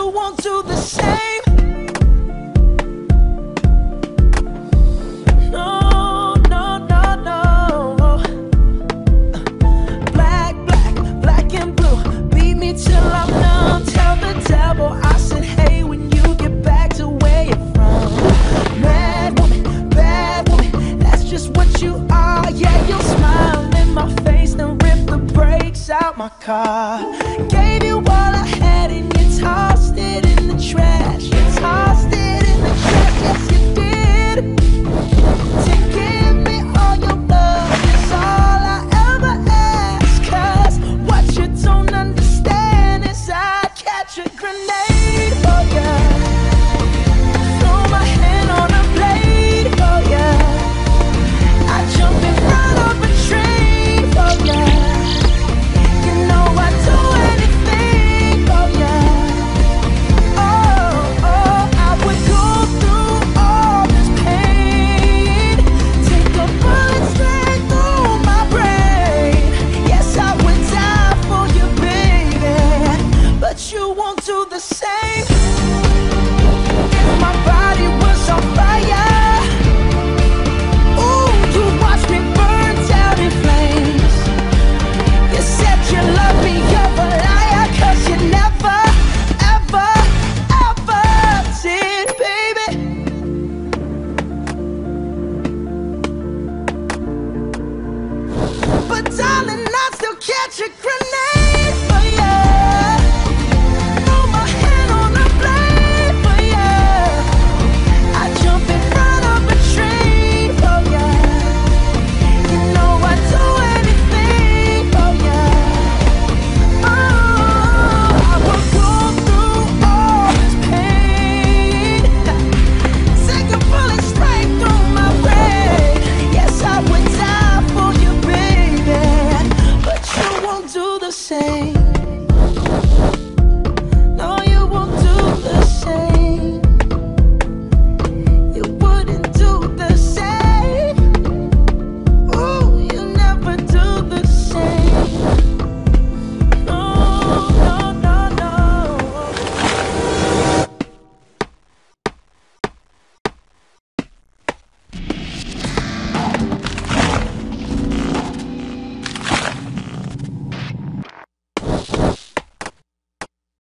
you won't do the same. No, no, no, no. Black, black, black and blue. Beat me till I'm numb. Tell the devil I said, hey, when you get back to where you're from. Mad woman, bad woman, that's just what you are. Yeah, you'll smile in my face, then rip the brakes out my car. Gave you all I